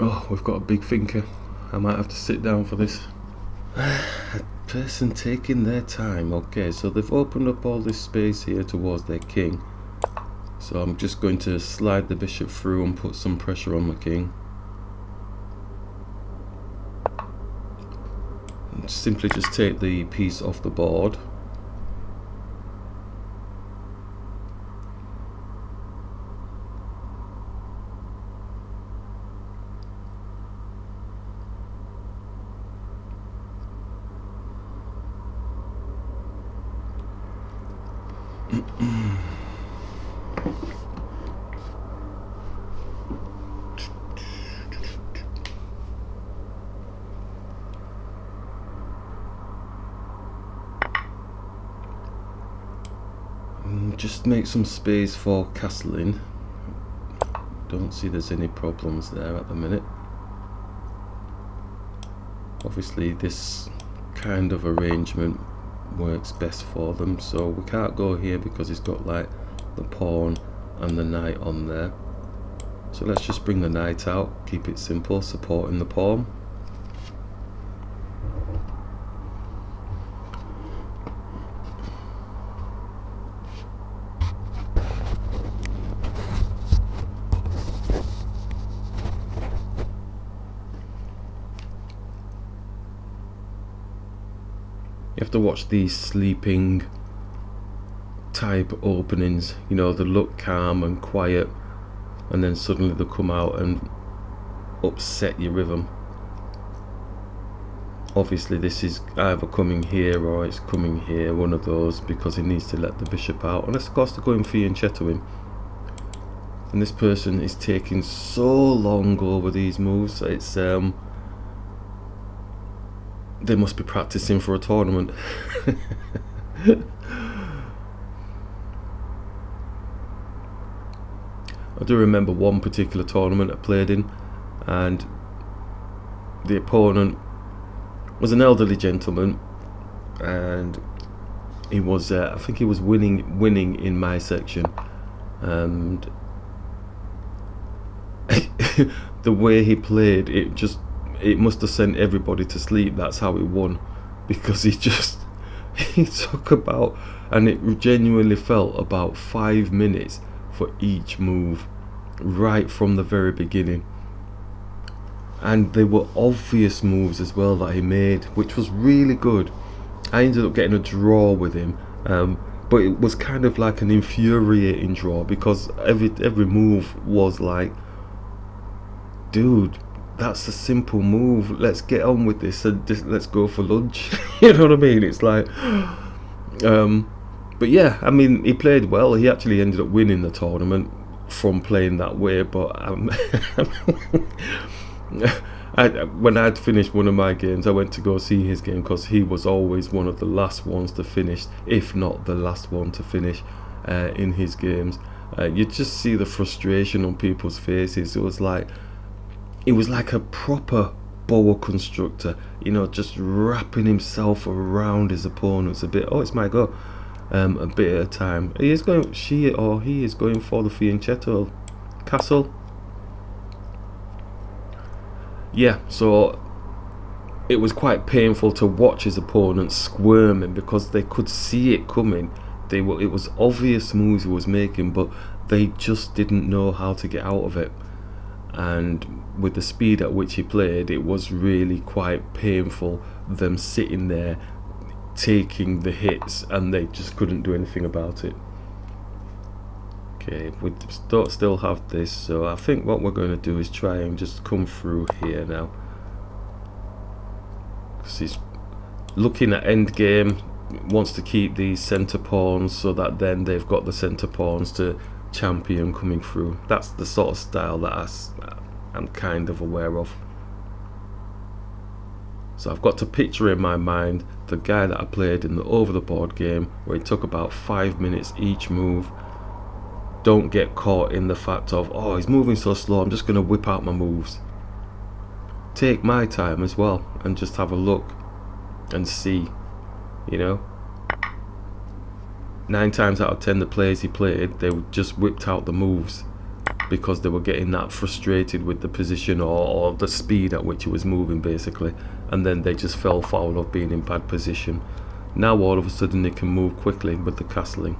Oh, we've got a big thinker. I might have to sit down for this. a person taking their time. Okay, so they've opened up all this space here towards their king. So I'm just going to slide the bishop through and put some pressure on my king. And simply just take the piece off the board. just make some space for castling. Don't see there's any problems there at the minute. Obviously this kind of arrangement works best for them so we can't go here because it's got like the pawn and the knight on there. So let's just bring the knight out keep it simple supporting the pawn you have to watch these sleeping type openings you know they look calm and quiet and then suddenly they come out and upset your rhythm. Obviously this is either coming here or it's coming here one of those because he needs to let the bishop out. And of course they're going fianchetto him. And this person is taking so long over these moves it's um they must be practicing for a tournament. I do remember one particular tournament I played in and the opponent was an elderly gentleman and he was uh, I think he was winning winning in my section and the way he played it just it must have sent everybody to sleep. That's how he won, because he just he took about and it genuinely felt about five minutes for each move, right from the very beginning. And they were obvious moves as well that he made, which was really good. I ended up getting a draw with him, um, but it was kind of like an infuriating draw because every every move was like, dude, that's a simple move. Let's get on with this and just let's go for lunch. you know what I mean? It's like, um, but yeah, I mean, he played well. He actually ended up winning the tournament from playing that way. But um, I, when I'd finished one of my games, I went to go see his game because he was always one of the last ones to finish, if not the last one to finish uh, in his games. Uh, you just see the frustration on people's faces. It was like it was like a proper boa constructor, you know, just wrapping himself around his opponents a bit. Oh, it's my go. Um, a bit at a time. He is going, she or he is going for the Fianchetto castle. Yeah, so it was quite painful to watch his opponents squirming because they could see it coming. They were, it was obvious moves he was making, but they just didn't know how to get out of it and with the speed at which he played it was really quite painful them sitting there taking the hits and they just couldn't do anything about it. Okay we still have this so I think what we're going to do is try and just come through here now. Because he's looking at end game wants to keep these center pawns so that then they've got the center pawns to champion coming through. That's the sort of style that I'm kind of aware of. So I've got to picture in my mind the guy that I played in the over the board game where it took about five minutes each move. Don't get caught in the fact of, oh, he's moving so slow, I'm just going to whip out my moves. Take my time as well and just have a look and see, you know nine times out of ten the players he played they just whipped out the moves because they were getting that frustrated with the position or, or the speed at which it was moving basically. And then they just fell foul of being in bad position. Now all of a sudden they can move quickly with the castling.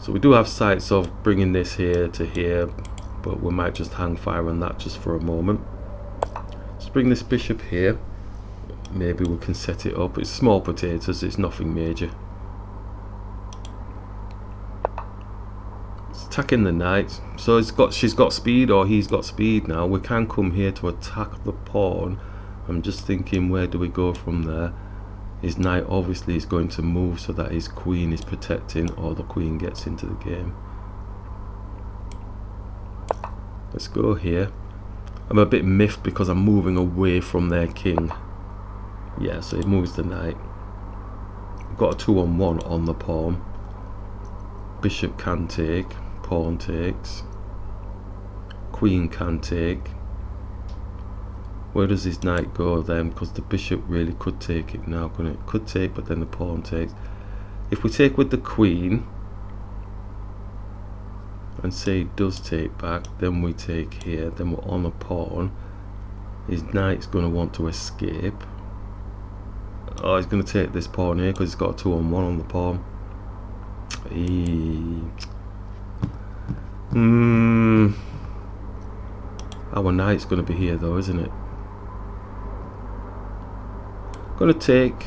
So we do have sights of bringing this here to here but we might just hang fire on that just for a moment. Let's bring this bishop here maybe we can set it up. It's small potatoes it's nothing major. It's attacking the knight so it's got she's got speed or he's got speed now. We can come here to attack the pawn. I'm just thinking where do we go from there? His knight obviously is going to move so that his queen is protecting or the queen gets into the game. Let's go here. I'm a bit miffed because I'm moving away from their king yeah so it moves the knight. Got a two on one on the pawn. Bishop can take pawn takes. Queen can take. Where does his knight go then? Because the bishop really could take it now couldn't it? Could take but then the pawn takes. If we take with the queen and say it does take back then we take here then we're on a pawn. His knight's going to want to escape oh he's going to take this pawn here because he's got a two on one on the pawn Eee. Hmm. Our knight's going to be here though, isn't it? Going to take...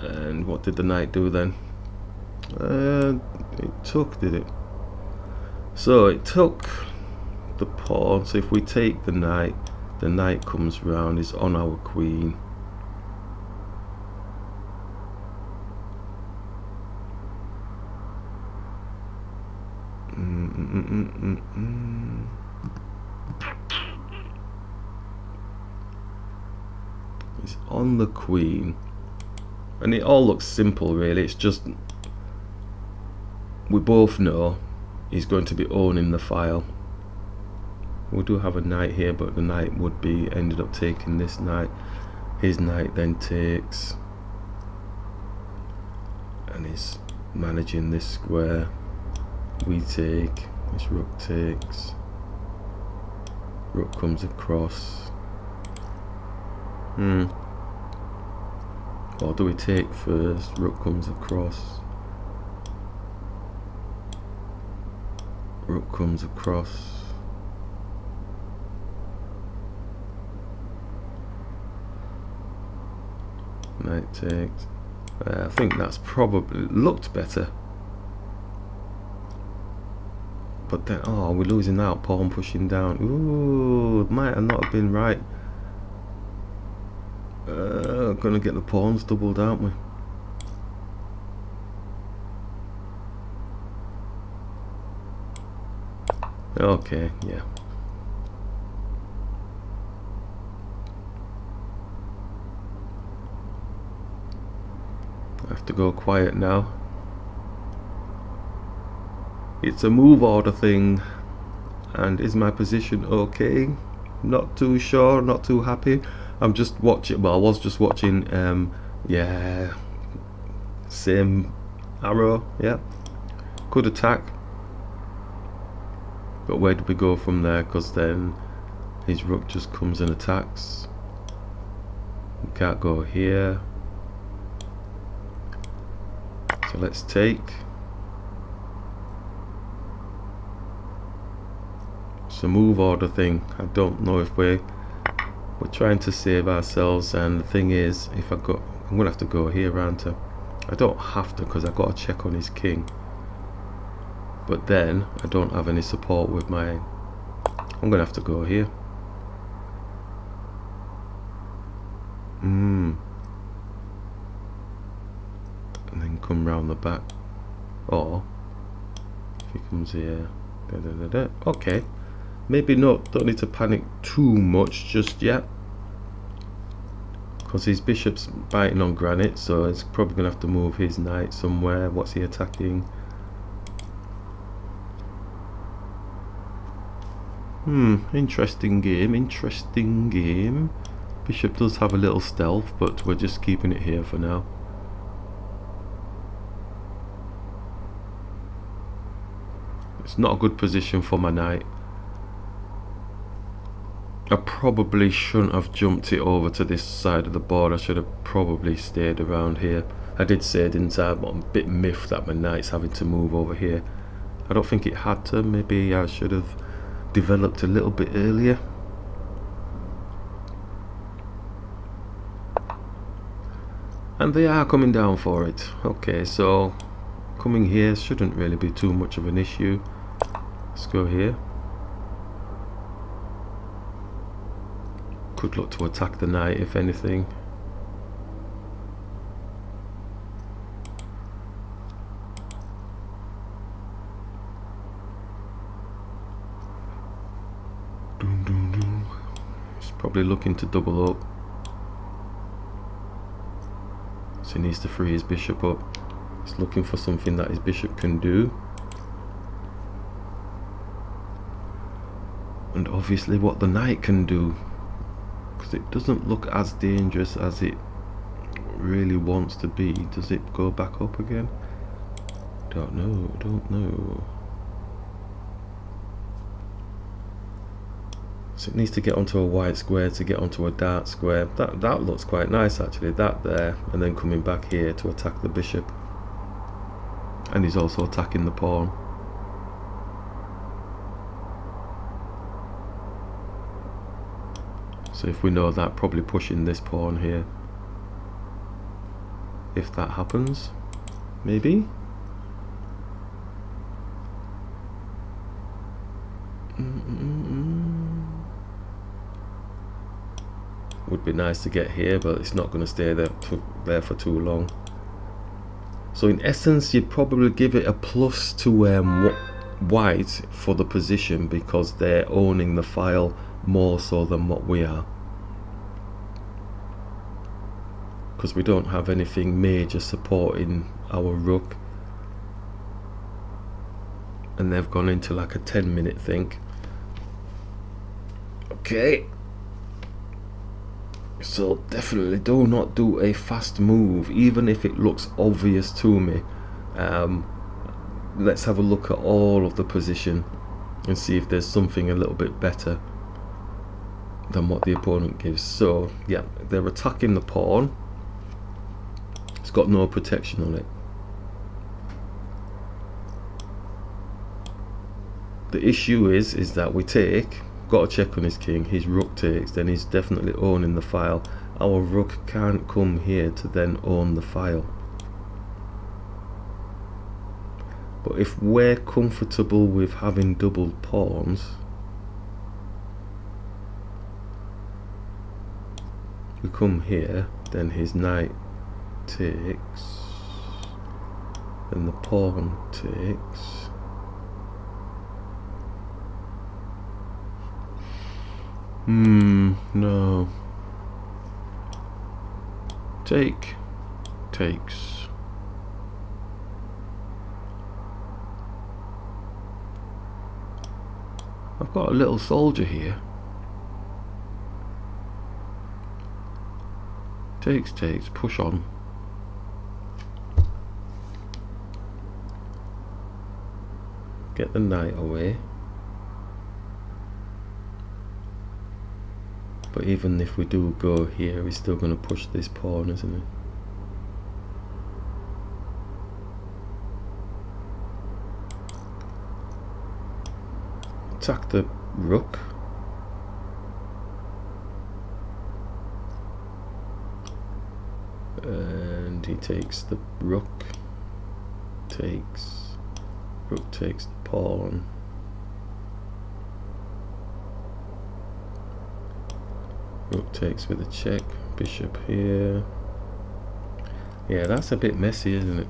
And what did the knight do then? Uh, it took, did it? So it took the pawn. So if we take the knight, the knight comes round, is on our queen. Mm -mm -mm it's on the queen and it all looks simple really. It's just we both know he's going to be owning the file. We do have a knight here but the knight would be ended up taking this knight his knight then takes and he's managing this square. We take this rook takes. Rook comes across. Hmm or do we take first rook comes across? Rook comes across. Knight takes uh, I think that's probably looked better. But then oh we're losing out pawn pushing down. Ooh might have not been right uh, gonna get the pawns doubled aren't we Okay, yeah. I have to go quiet now. It's a move order thing. And is my position okay? Not too sure, not too happy. I'm just watching, well I was just watching, um, yeah, same arrow, yeah. Could attack, but where do we go from there? Because then his rook just comes and attacks. We can't go here. So let's take. It's a move order thing. I don't know if we're we're trying to save ourselves and the thing is if I go I'm gonna have to go here around to I don't have to because I got to check on his king. But then I don't have any support with my I'm gonna have to go here. Mm. and then come round the back. Or if he comes here da, da, da. okay maybe not don't need to panic too much just yet because his bishop's biting on granite so it's probably gonna have to move his knight somewhere what's he attacking Hmm, interesting game, interesting game. Bishop does have a little stealth, but we're just keeping it here for now. It's not a good position for my knight. I probably shouldn't have jumped it over to this side of the board. I should have probably stayed around here. I did say, didn't I? I'm a bit miffed that my knight's having to move over here. I don't think it had to. Maybe I should have developed a little bit earlier. And they are coming down for it. Okay, so coming here shouldn't really be too much of an issue. Let's go here. Could look to attack the knight if anything. He's Probably looking to double up. So he needs to free his bishop up. He's looking for something that his bishop can do. And obviously what the knight can do. Because it doesn't look as dangerous as it really wants to be. Does it go back up again? Don't know, don't know. So it needs to get onto a white square to get onto a dark square. That, that looks quite nice actually, that there. And then coming back here to attack the bishop. And he's also attacking the pawn. So if we know that, probably pushing this pawn here. If that happens, maybe. Would be nice to get here but it's not going to stay there, there for too long so in essence you'd probably give it a plus to um, white for the position because they're owning the file more so than what we are. Because we don't have anything major supporting our rook and they've gone into like a 10 minute thing. Okay. So definitely do not do a fast move even if it looks obvious to me. Um, let's have a look at all of the position and see if there's something a little bit better than what the opponent gives. So yeah they're attacking the pawn. It's got no protection on it. The issue is is that we take got to check on his king his rook takes then he's definitely owning the file. Our rook can't come here to then own the file. But if we're comfortable with having double pawns we come here then his knight takes then the pawn takes Hmm, no. Take. Takes. I've got a little soldier here. Takes, takes, push on. Get the knight away. But even if we do go here, we're still going to push this pawn, isn't it? Attack the rook. And he takes the rook. Takes. Rook takes the pawn. Rook takes with a check. Bishop here. Yeah, that's a bit messy, isn't it?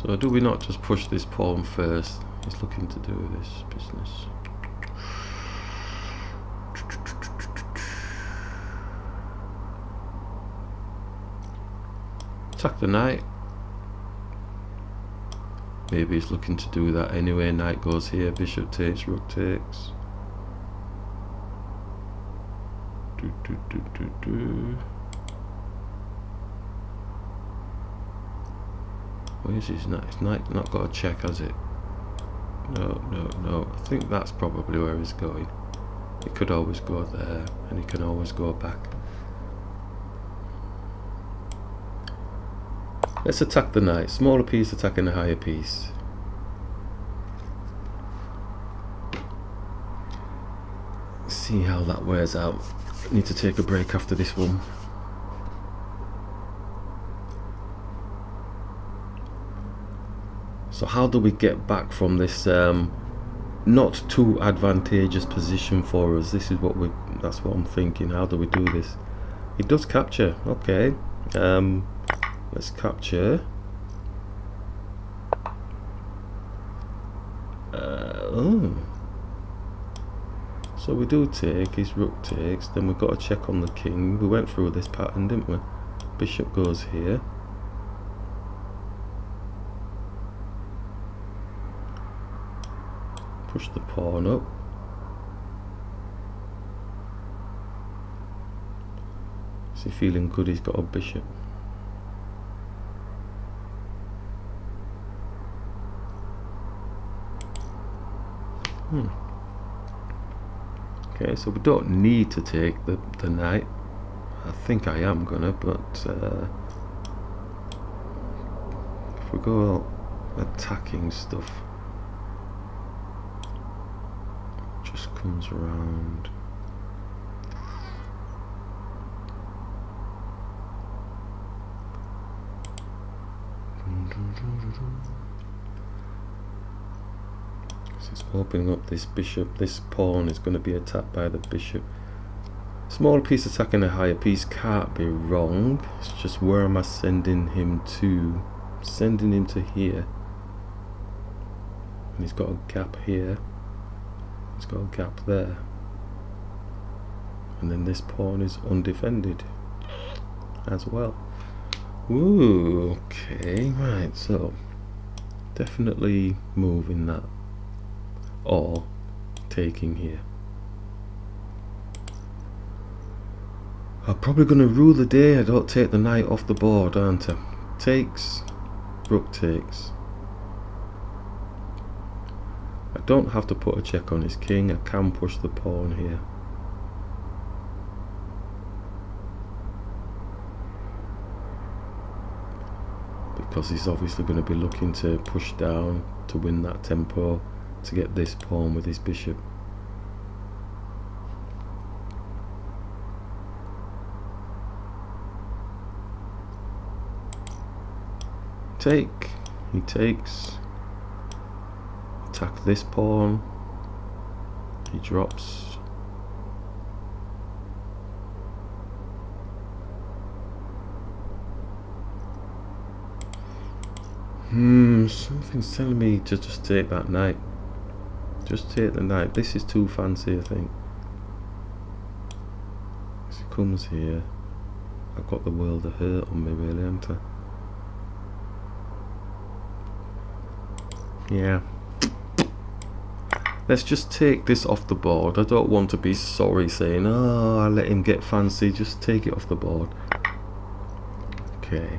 So do we not just push this pawn first? He's looking to do this business. Attack the knight. Maybe he's looking to do that anyway. Knight goes here, bishop takes, rook takes. Do, do, do, do, do. Where's his knight? His knight not got a check, has it? No, no, no. I think that's probably where he's going. He could always go there, and he can always go back. Let's attack the knight. Smaller piece attacking the higher piece. See how that wears out. Need to take a break after this one. So how do we get back from this um, not too advantageous position for us? This is what we. That's what I'm thinking. How do we do this? It does capture. Okay. Um, let's capture. Uh, oh. So we do take, his rook takes, then we've got to check on the king. We went through this pattern, didn't we? Bishop goes here. Push the pawn up. Is he feeling good? He's got a bishop. Hmm. Okay, so we don't need to take the, the knight. I think I am gonna, but uh, if we go attacking stuff, just comes around. it's opening up this bishop. This pawn is going to be attacked by the bishop. Smaller piece attacking a higher piece can't be wrong. It's just where am I sending him to? Sending him to here. And he's got a gap here. He's got a gap there. And then this pawn is undefended as well. Ooh, okay, right, so definitely moving that or taking here. I'm probably going to rule the day I don't take the knight off the board, aren't I? Takes, rook takes. I don't have to put a check on his king, I can push the pawn here. Because he's obviously going to be looking to push down to win that tempo to get this pawn with his bishop. Take, he takes, attack this pawn, he drops. Hmm, something's telling me to just take that knight. Just take the knife. This is too fancy, I think. It comes here, I've got the world of hurt on me, really, haven't I? Yeah. Let's just take this off the board. I don't want to be sorry saying, oh, I let him get fancy. Just take it off the board. Okay.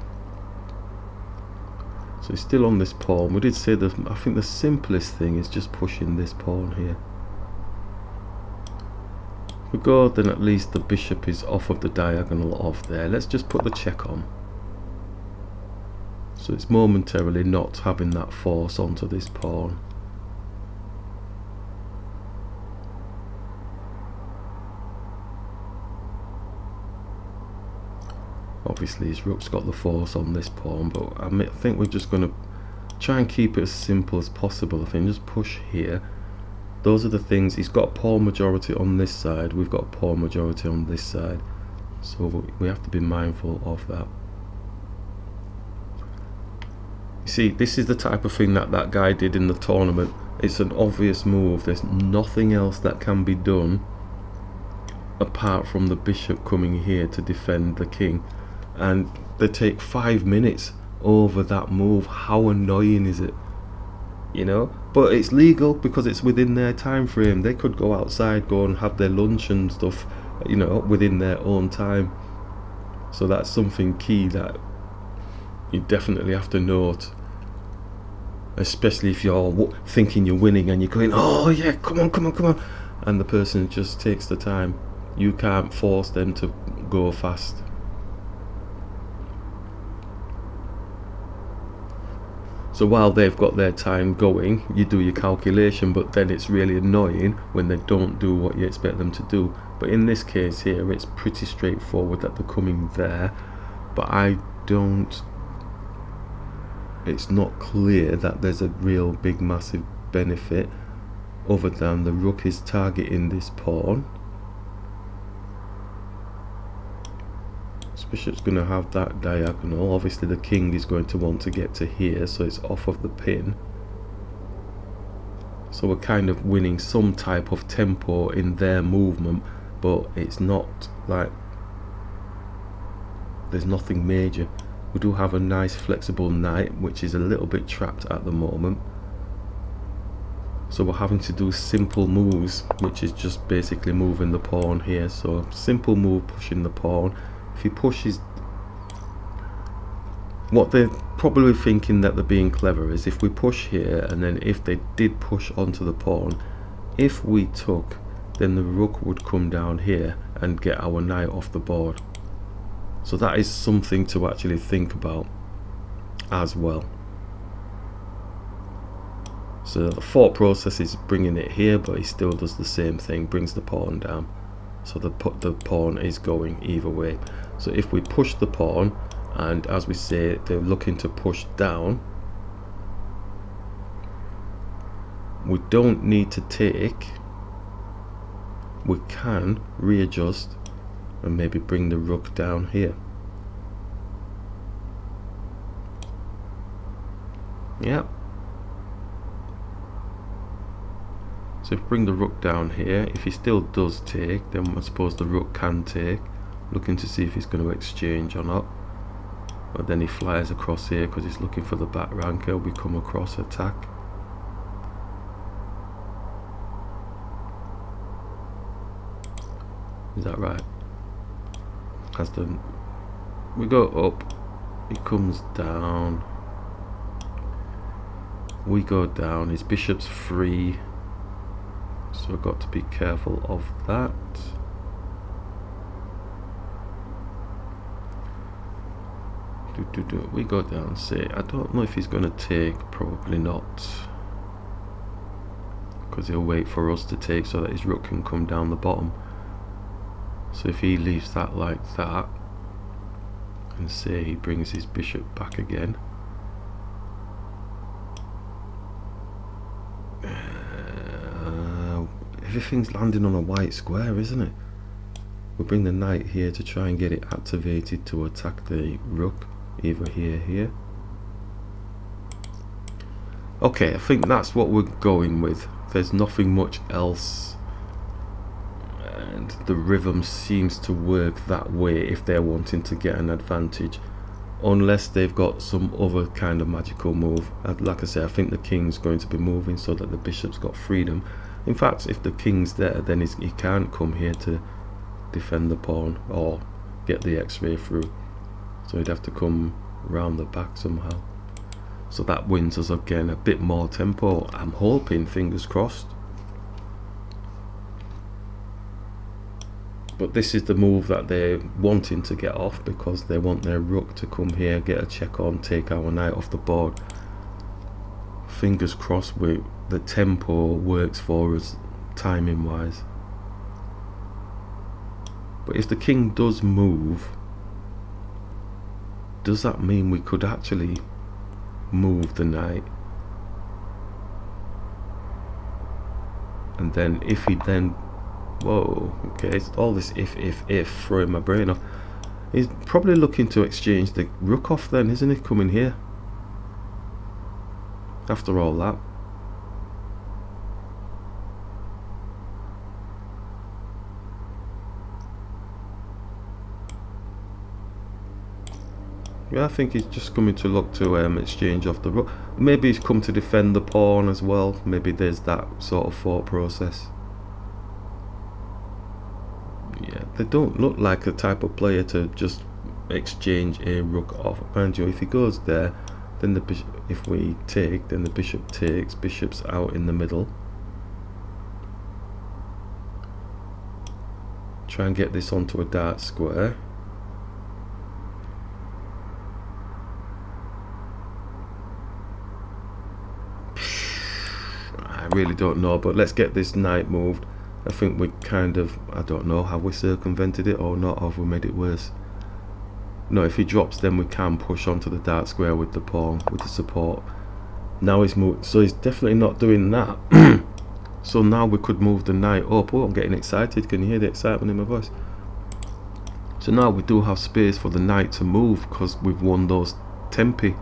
So it's still on this pawn. We did say that I think the simplest thing is just pushing this pawn here. If we go, then at least the bishop is off of the diagonal of there. Let's just put the check on. So it's momentarily not having that force onto this pawn. Obviously his rook's got the force on this pawn but I think we're just going to try and keep it as simple as possible. I think just push here. Those are the things he's got a pawn majority on this side we've got a pawn majority on this side. So we have to be mindful of that. You see this is the type of thing that that guy did in the tournament. It's an obvious move. There's nothing else that can be done apart from the bishop coming here to defend the king and they take five minutes over that move. How annoying is it? You know? But it's legal because it's within their time frame. They could go outside go and have their lunch and stuff you know within their own time. So that's something key that you definitely have to note especially if you're thinking you're winning and you're going oh yeah come on come on come on. And the person just takes the time. You can't force them to go fast So while they've got their time going, you do your calculation, but then it's really annoying when they don't do what you expect them to do. But in this case here, it's pretty straightforward that they're coming there, but I don't, it's not clear that there's a real big massive benefit other than the rook is targeting this pawn bishop's going to have that diagonal. Obviously the king is going to want to get to here so it's off of the pin. So we're kind of winning some type of tempo in their movement but it's not like there's nothing major. We do have a nice flexible knight which is a little bit trapped at the moment. So we're having to do simple moves which is just basically moving the pawn here. So simple move pushing the pawn if he pushes what they're probably thinking that they're being clever is if we push here and then if they did push onto the pawn if we took then the rook would come down here and get our knight off the board. So that is something to actually think about as well. So the thought process is bringing it here but he still does the same thing brings the pawn down. So the, the pawn is going either way so if we push the pawn and as we say they're looking to push down we don't need to take we can readjust and maybe bring the rook down here. Yeah. So if we bring the rook down here if he still does take then I suppose the rook can take looking to see if he's going to exchange or not. But then he flies across here because he's looking for the back ranker we come across attack. Is that right? As the we go up. He comes down. We go down. His bishop's free. So I've got to be careful of that do, do, do. We go down, see. I don't know if he's going to take, probably not. Because he'll wait for us to take so that his rook can come down the bottom. So if he leaves that like that, and say he brings his bishop back again. Uh, everything's landing on a white square, isn't it? We'll bring the knight here to try and get it activated to attack the rook either here here. Okay I think that's what we're going with. There's nothing much else. And the rhythm seems to work that way if they're wanting to get an advantage. Unless they've got some other kind of magical move. Like I say I think the king's going to be moving so that the bishop's got freedom. In fact if the king's there then he can't come here to defend the pawn or get the x-ray through so he'd have to come round the back somehow. So that wins us again a bit more tempo. I'm hoping fingers crossed. But this is the move that they're wanting to get off because they want their rook to come here get a check on take our knight off the board. Fingers crossed with the tempo works for us timing wise but if the king does move does that mean we could actually move the knight and then if he then whoa okay it's all this if if if throwing my brain off. He's probably looking to exchange the rook off then isn't he coming here? After all that Yeah, I think he's just coming to look to um, exchange off the rook. Maybe he's come to defend the pawn as well. Maybe there's that sort of thought process. Yeah, they don't look like the type of player to just exchange a rook off. Mind you, if he goes there, then the bishop, if we take, then the bishop takes. Bishop's out in the middle. Try and get this onto a dark square. I really don't know, but let's get this knight moved. I think we kind of, I don't know, have we circumvented it or not, or have we made it worse? No, if he drops, then we can push onto the dark square with the pawn, with the support. Now he's moved, so he's definitely not doing that. so now we could move the knight up. Oh, I'm getting excited. Can you hear the excitement in my voice? So now we do have space for the knight to move because we've won those tempi.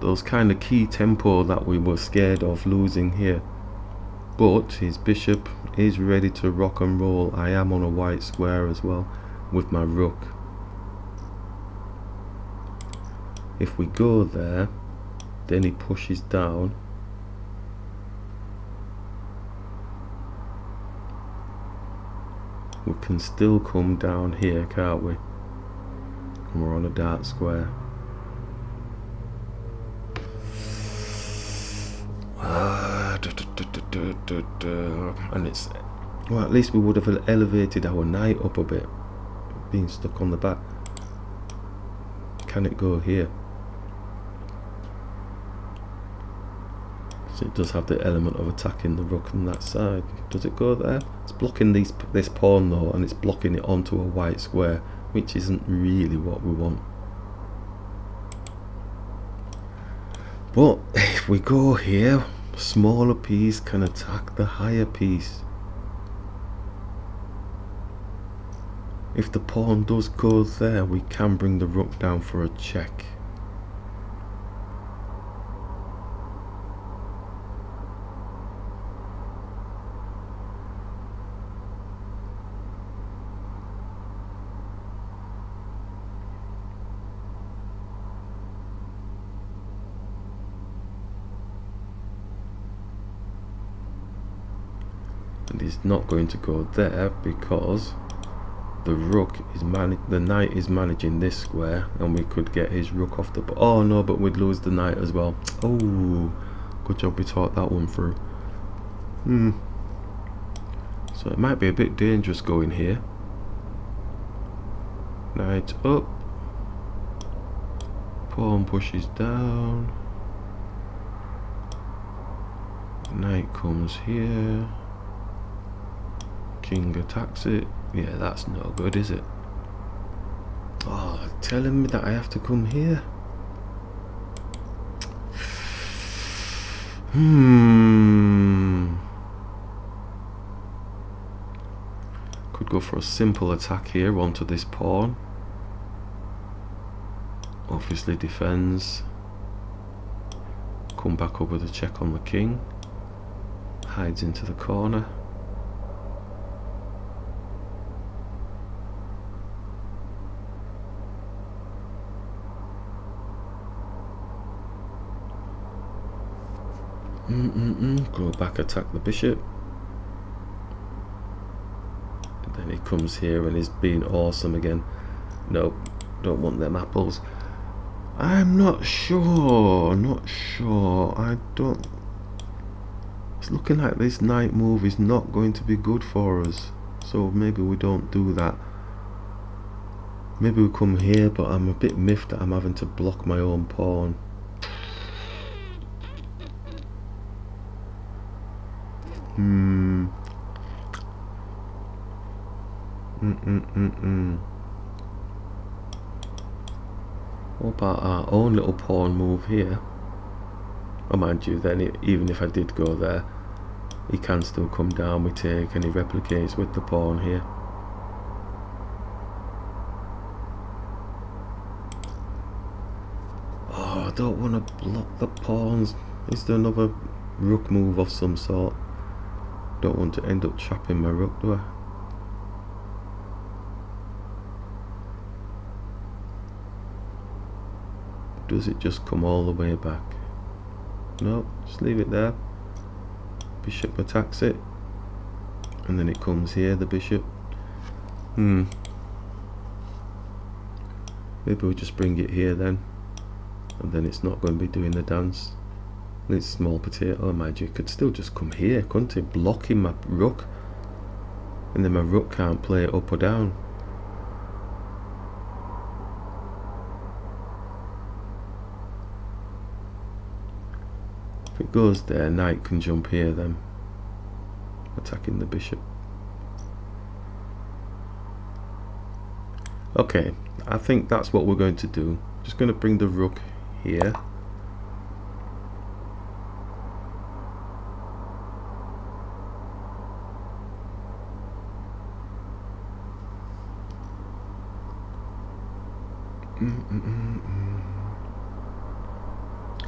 Those kind of key tempo that we were scared of losing here. But his bishop is ready to rock and roll. I am on a white square as well with my rook. if we go there then he pushes down we can still come down here can't we and we're on a dark square Uh, and it's well at least we would have elevated our knight up a bit being stuck on the back can it go here So it does have the element of attacking the rook on that side. Does it go there? It's blocking these this pawn though, and it's blocking it onto a white square, which isn't really what we want. But if we go here, smaller piece can attack the higher piece. If the pawn does go there, we can bring the rook down for a check. He's not going to go there because the rook is man the knight is managing this square and we could get his rook off the oh no but we'd lose the knight as well. Oh good job we taught that one through. Hmm. So it might be a bit dangerous going here. Knight up. Pawn pushes down. Knight comes here King attacks it. Yeah, that's no good, is it? Oh, telling me that I have to come here. Hmm. Could go for a simple attack here onto this pawn. Obviously defends. Come back up with a check on the king. Hides into the corner. Mm -mm. Go back, attack the bishop. And then he comes here and is being awesome again. Nope, don't want them apples. I'm not sure, not sure. I don't... It's looking like this knight move is not going to be good for us. So maybe we don't do that. Maybe we come here, but I'm a bit miffed that I'm having to block my own pawn. Hmm. Mm mm mm mm. What about our own little pawn move here? Oh, mind you, then it, even if I did go there, he can still come down We take and he replicates with the pawn here. Oh, I don't want to block the pawns. Is there another rook move of some sort? Don't want to end up chopping my rook, do I? does it just come all the way back? No, just leave it there. Bishop attacks it. And then it comes here, the bishop. Hmm. Maybe we'll just bring it here then. And then it's not going to be doing the dance. It's small potato you Could still just come here, couldn't it? Blocking my rook. And then my rook can't play up or down. If it goes there, knight can jump here then. Attacking the bishop. Okay, I think that's what we're going to do. Just going to bring the rook here.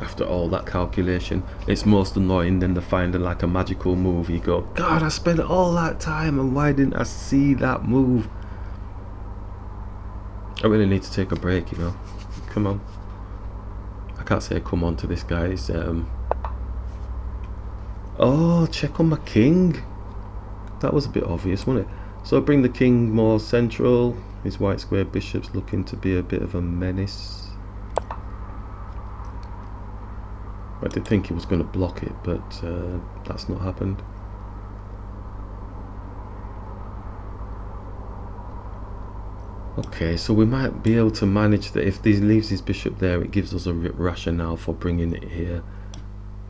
After all that calculation, it's most annoying than the finding like a magical move. You go, God, I spent all that time and why didn't I see that move? I really need to take a break, you know. Come on. I can't say come on to this guy's. Um... Oh, check on my king. That was a bit obvious, wasn't it? So bring the king more central. His white square bishop's looking to be a bit of a menace. I did think he was going to block it, but uh, that's not happened. Okay, so we might be able to manage that. If he leaves his bishop there, it gives us a rationale for bringing it here.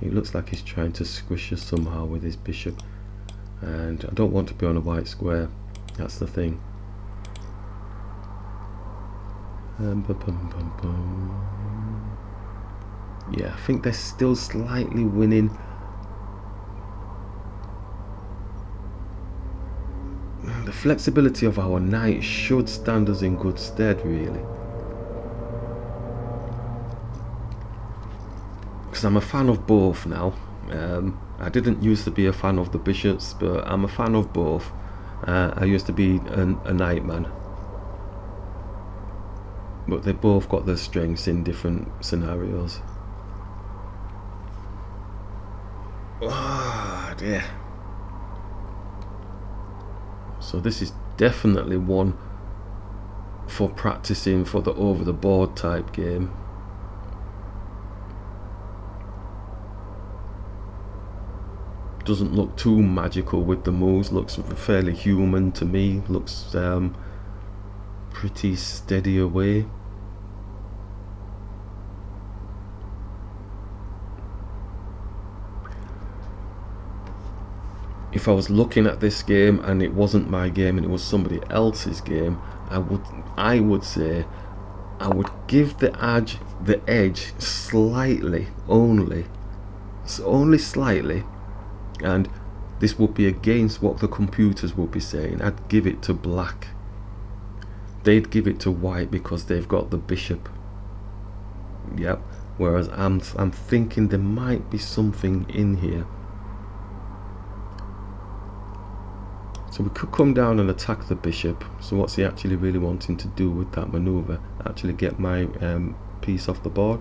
It looks like he's trying to squish us somehow with his bishop. And I don't want to be on a white square. That's the thing. Um, bum, bum, bum, yeah, I think they're still slightly winning. The flexibility of our knight should stand us in good stead, really. Because I'm a fan of both now. Um, I didn't used to be a fan of the bishops, but I'm a fan of both. Uh, I used to be a, a knight man but they both got their strengths in different scenarios. Ah, oh, dear. So this is definitely one for practicing for the over the board type game. Doesn't look too magical with the moves, looks fairly human to me, looks um, pretty steady away. If I was looking at this game and it wasn't my game and it was somebody else's game, I would I would say I would give the edge the edge slightly only. Only slightly and this would be against what the computers would be saying. I'd give it to black they'd give it to white because they've got the bishop yep whereas I'm, I'm thinking there might be something in here so we could come down and attack the bishop so what's he actually really wanting to do with that maneuver actually get my um, piece off the board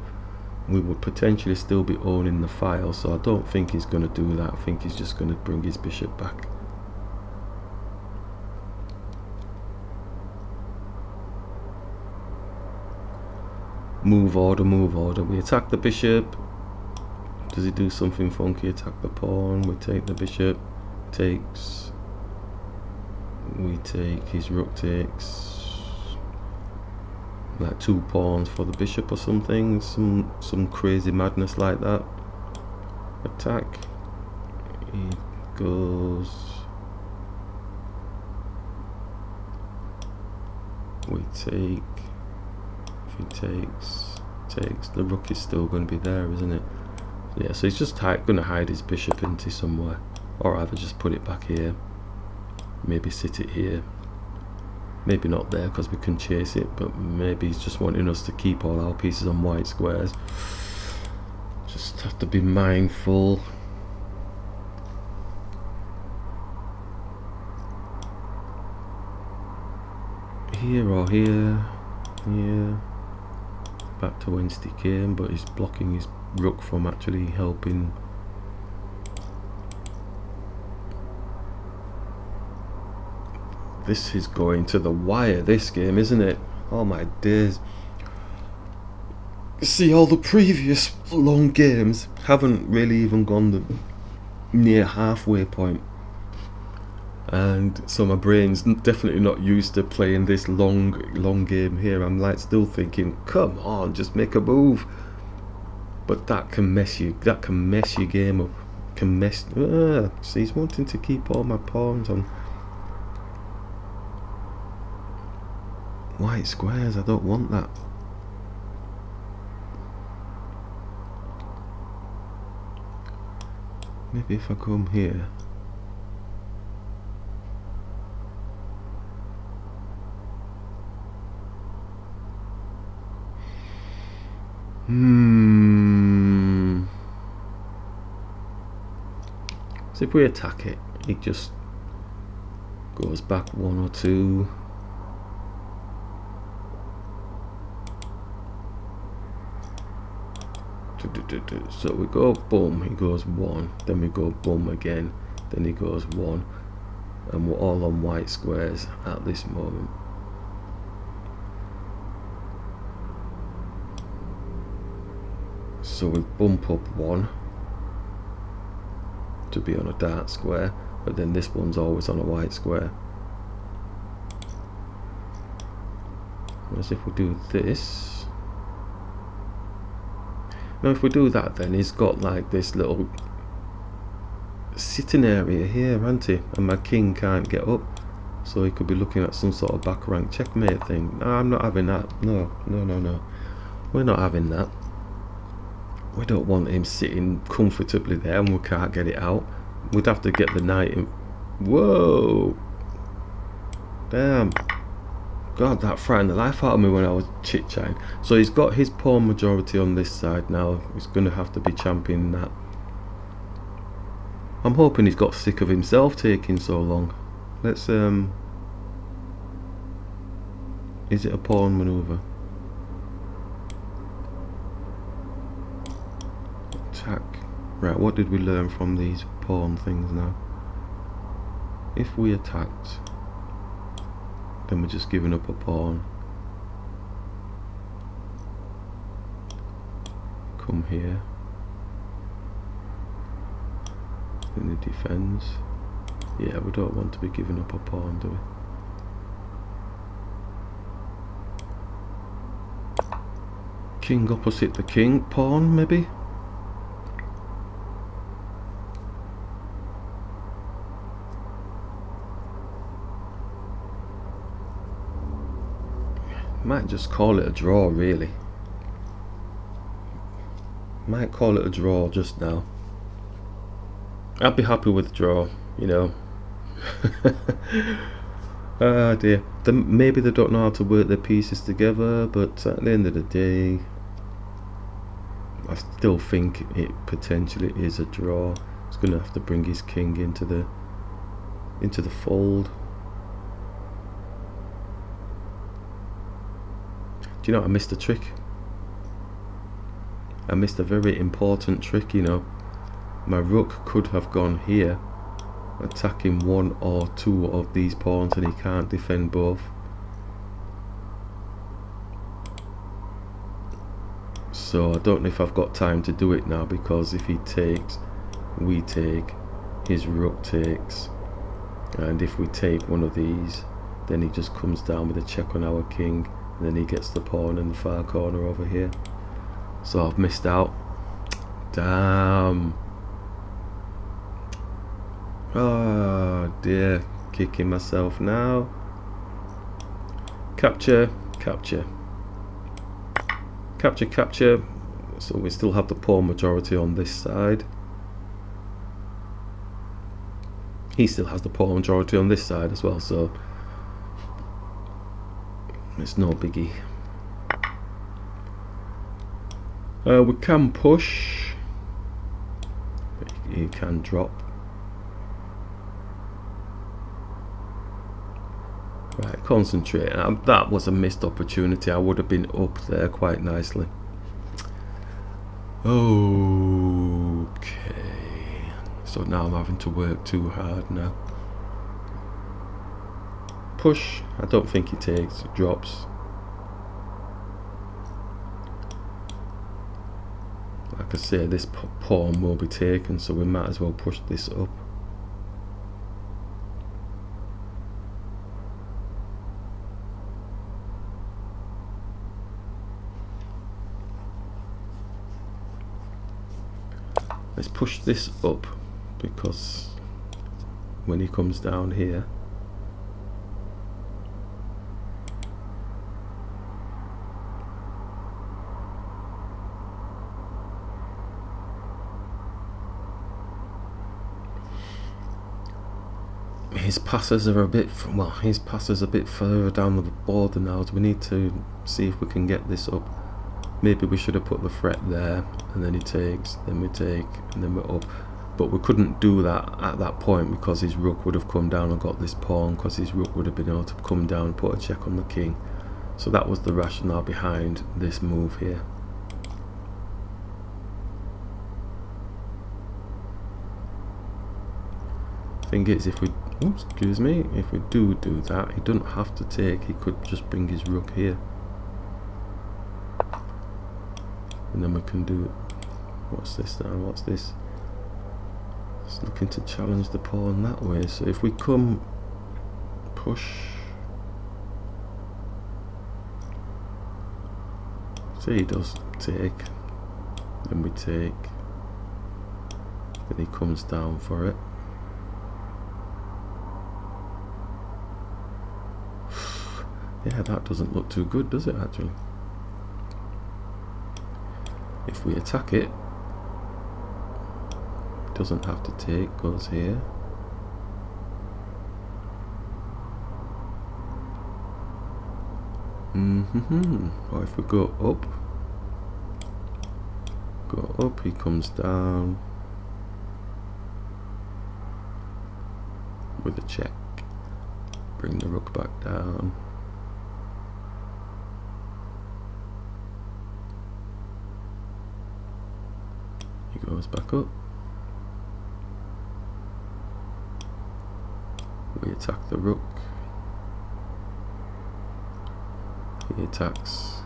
we would potentially still be owning the file so I don't think he's going to do that I think he's just going to bring his bishop back move order, move order. We attack the bishop. Does he do something funky? Attack the pawn. We take the bishop. Takes. We take his rook takes. Like two pawns for the bishop or something. Some some crazy madness like that. Attack. He goes. We take If he takes, takes, the rook is still going to be there, isn't it? Yeah, so he's just going to hide his bishop into somewhere. Or either just put it back here. Maybe sit it here. Maybe not there because we can chase it, but maybe he's just wanting us to keep all our pieces on white squares. Just have to be mindful. Here or here. Here back to whence he came, but he's blocking his rook from actually helping. This is going to the wire, this game, isn't it? Oh my days. See, all the previous long games haven't really even gone the near halfway point and so my brain's definitely not used to playing this long long game here I'm like still thinking come on just make a move but that can mess you that can mess your game up can mess uh, see he's wanting to keep all my pawns on white squares I don't want that maybe if I come here Hmm. So if we attack it, it just goes back one or two. So we go boom, he goes one, then we go boom again, then he goes one, and we're all on white squares at this moment. so we bump up one to be on a dark square but then this one's always on a white square. Whereas if we do this now if we do that then he's got like this little sitting area here hasn't he and my king can't get up so he could be looking at some sort of back rank checkmate thing no, I'm not having that no no no no we're not having that we don't want him sitting comfortably there and we can't get it out. We'd have to get the knight in. Whoa! Damn. God, that frightened the life out of me when I was chit-chatting. So he's got his pawn majority on this side now. He's going to have to be championing that. I'm hoping he's got sick of himself taking so long. Let's, um... Is it a pawn maneuver? attack. Right, what did we learn from these pawn things now? If we attacked, then we're just giving up a pawn. Come here. Then he defends. Yeah, we don't want to be giving up a pawn, do we? King opposite the king, pawn maybe? Might just call it a draw really. Might call it a draw just now. I'd be happy with a draw you know. Oh dear. The, maybe they don't know how to work their pieces together but at the end of the day I still think it potentially is a draw. He's gonna have to bring his king into the into the fold Do you know I missed a trick? I missed a very important trick, you know. My rook could have gone here, attacking one or two of these pawns and he can't defend both. So I don't know if I've got time to do it now because if he takes, we take, his rook takes. And if we take one of these, then he just comes down with a check on our king and then he gets the pawn in the far corner over here. So I've missed out. Damn. Oh dear. Kicking myself now. Capture capture. Capture capture. So we still have the pawn majority on this side. He still has the pawn majority on this side as well so it's no biggie. Uh, we can push. You can drop. Right, concentrate. Um, that was a missed opportunity. I would have been up there quite nicely. Okay. So now I'm having to work too hard now. Push. I don't think he takes. It drops. Like I say, this pawn will be taken, so we might as well push this up. let's push this up because when he comes down here his passes are a bit well his passes a bit further down the board than ours. We need to see if we can get this up. Maybe we should have put the threat there and then he takes then we take and then we're up. But we couldn't do that at that point because his rook would have come down and got this pawn because his rook would have been able to come down and put a check on the king. So that was the rationale behind this move here. Thing is if we oops, excuse me. If we do do that he doesn't have to take he could just bring his rook here. And then we can do what's this now what's this? Looking to challenge the pawn that way. So if we come push. See he does take. Then we take. Then he comes down for it yeah that doesn't look too good does it actually? If we attack it doesn't have to take goes here. Mm hmm or if we go up go up he comes down with a check. Bring the rook back down back up. We attack the rook. He attacks.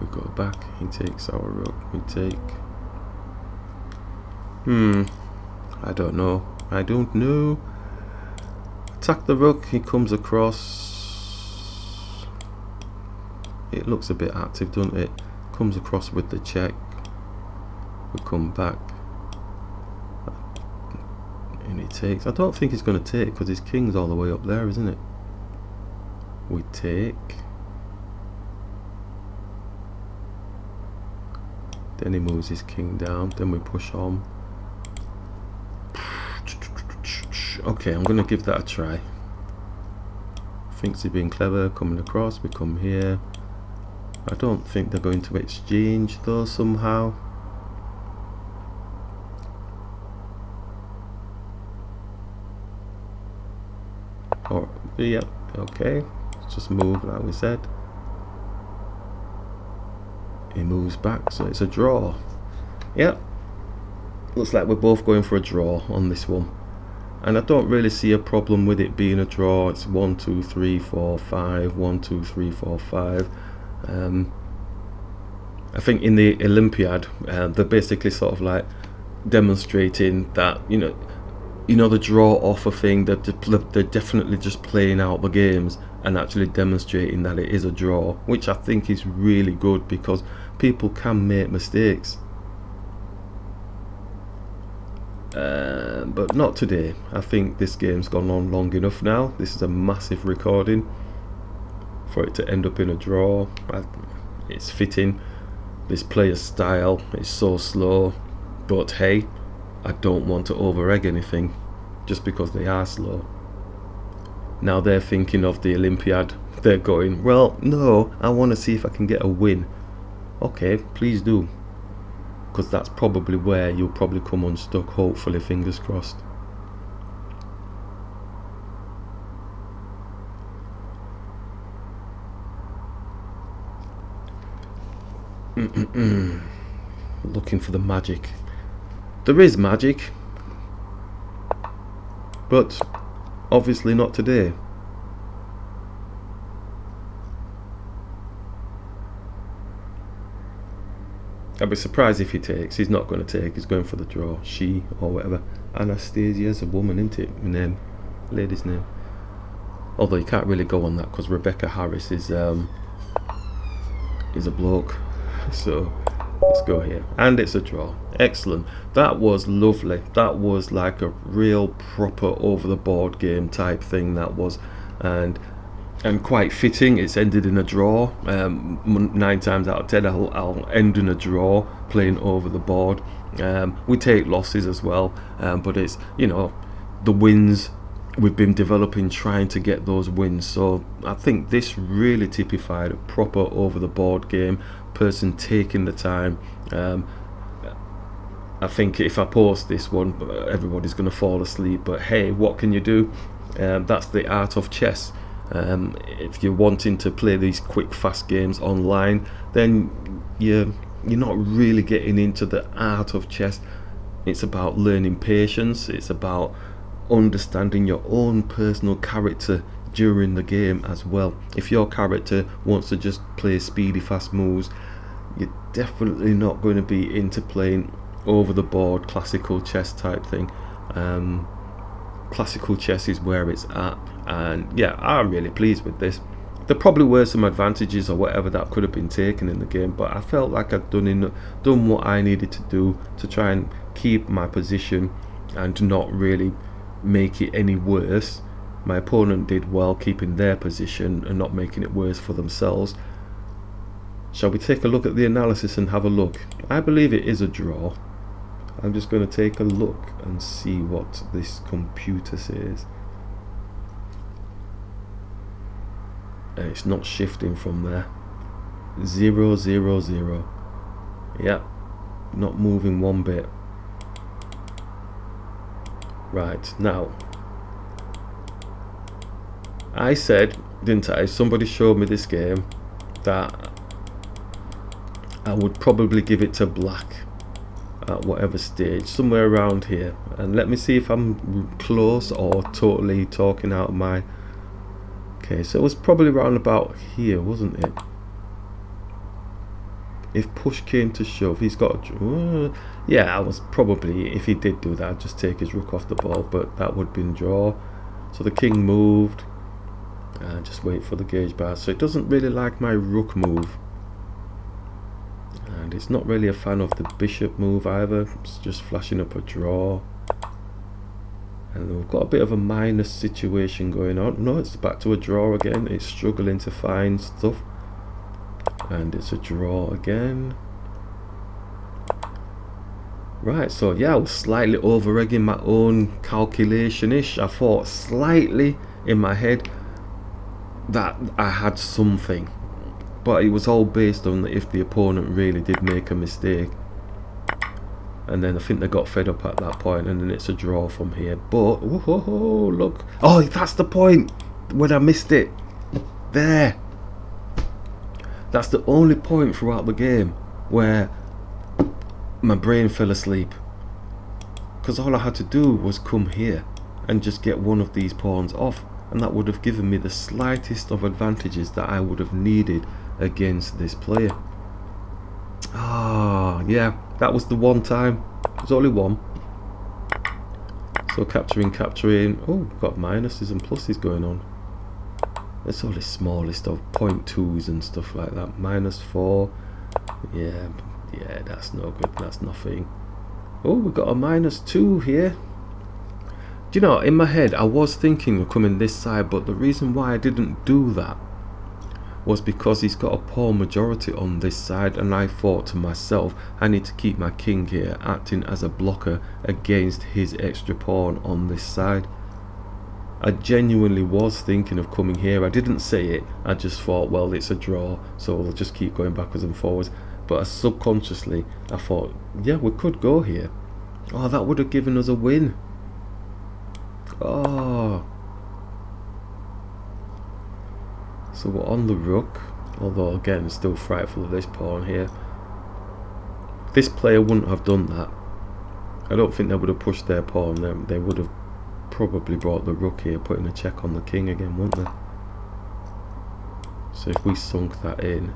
We go back, he takes our rook, we take. Hmm, I don't know. I don't know. Attack the rook, he comes across it looks a bit active doesn't it? Comes across with the check. We come back. And he takes. I don't think he's going to take because his king's all the way up there isn't it? We take. Then he moves his king down. Then we push on. Okay I'm gonna give that a try. Thinks he's being clever coming across. We come here I don't think they're going to exchange though somehow. Or, yeah, okay. Let's just move like we said. He moves back, so it's a draw. Yep. Looks like we're both going for a draw on this one. And I don't really see a problem with it being a draw. It's one, two, three, four, five. One, two, three, four, five. Um, I think in the Olympiad, uh, they're basically sort of like demonstrating that you know, you know the draw offer thing. That they're definitely just playing out the games and actually demonstrating that it is a draw, which I think is really good because people can make mistakes. Uh, but not today. I think this game's gone on long enough now. This is a massive recording for it to end up in a draw. It's fitting. This player's style is so slow, but hey, I don't want to over egg anything just because they are slow. Now they're thinking of the Olympiad. They're going, well, no, I want to see if I can get a win. Okay, please do. because that's probably where you'll probably come unstuck hopefully fingers crossed looking for the magic there is magic but obviously not today I'd be surprised if he takes. He's not going to take. He's going for the draw. She or whatever. Anastasia is a woman, isn't it? Name, lady's name. Although you can't really go on that because Rebecca Harris is um is a bloke. So let's go here. And it's a draw. Excellent. That was lovely. That was like a real proper over the board game type thing. That was, and and quite fitting. It's ended in a draw. Um, nine times out of ten, I'll, I'll, end in a draw playing over the board. Um, we take losses as well, um, but it's you know the wins we've been developing trying to get those wins. So I think this really typified a proper over the board game. Person taking the time. Um, I think if I post this one, everybody's going to fall asleep. But hey, what can you do? Um, that's the art of chess. Um, if you're wanting to play these quick fast games online then you're you're not really getting into the art of chess it's about learning patience it's about understanding your own personal character during the game as well. If your character wants to just play speedy fast moves you're definitely not going to be into playing over the board classical chess type thing. Um, classical chess is where it's at and yeah I'm really pleased with this. There probably were some advantages or whatever that could have been taken in the game but I felt like I'd done in, done what I needed to do to try and keep my position and not really make it any worse my opponent did well keeping their position and not making it worse for themselves. Shall we take a look at the analysis and have a look? I believe it is a draw. I'm just going to take a look and see what this computer says. And it's not shifting from there. Zero zero zero. Yep not moving one bit. Right now I said didn't I somebody showed me this game that I would probably give it to black at whatever stage somewhere around here. And let me see if I'm close or totally talking out of my okay so it was probably around about here wasn't it? If push came to shove he's got a uh, yeah I was probably if he did do that I'd just take his rook off the ball but that would have been draw. So the king moved just wait for the gauge bar. So it doesn't really like my rook move. And it's not really a fan of the bishop move either. It's just flashing up a draw. And we've got a bit of a minus situation going on. No it's back to a draw again. It's struggling to find stuff. And it's a draw again. Right so yeah I was slightly over egging my own calculation-ish. I thought slightly in my head that I had something but it was all based on if the opponent really did make a mistake. And then I think they got fed up at that point and then it's a draw from here. But oh, look. Oh that's the point. When I missed it. There. That's the only point throughout the game where my brain fell asleep. Because all I had to do was come here and just get one of these pawns off and that would have given me the slightest of advantages that I would have needed against this player. Ah, yeah, that was the one time. There's only one. So capturing, capturing. Oh, got minuses and pluses going on. It's only smallest of point twos and stuff like that. Minus four. Yeah, yeah, that's no good. That's nothing. Oh, we've got a minus two here. Do you know, in my head, I was thinking of coming this side, but the reason why I didn't do that was because he's got a pawn majority on this side and I thought to myself I need to keep my king here acting as a blocker against his extra pawn on this side. I genuinely was thinking of coming here. I didn't say it. I just thought, well, it's a draw, so we'll just keep going backwards and forwards. but I subconsciously I thought, yeah, we could go here. Oh, that would have given us a win. Oh. So we're on the rook, although again, still frightful of this pawn here. This player wouldn't have done that. I don't think they would have pushed their pawn. They, they would have probably brought the rook here, putting a check on the king again, wouldn't they? So if we sunk that in,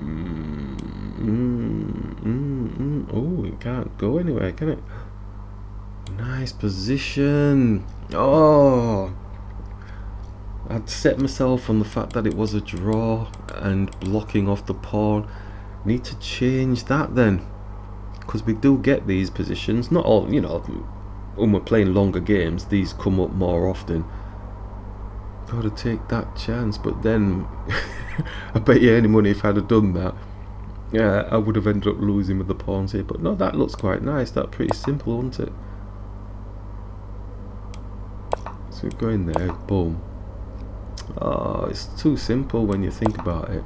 Mm, mm, mm, oh, it can't go anywhere, can it? Nice position. Oh, I'd set myself on the fact that it was a draw and blocking off the pawn. Need to change that then, because we do get these positions. Not all, you know, when we're playing longer games, these come up more often. Got to take that chance, but then. I bet you any money if I'd have done that, yeah, I would have ended up losing with the pawns here. But no, that looks quite nice. That's pretty simple, isn't it? So go in there, boom. Oh, it's too simple when you think about it.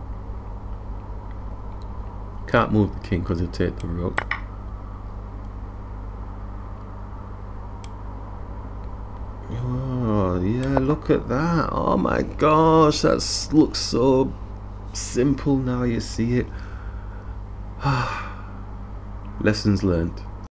Can't move the king because it take the rook. Oh, yeah, look at that. Oh my gosh, that looks so simple now you see it. Lessons learned.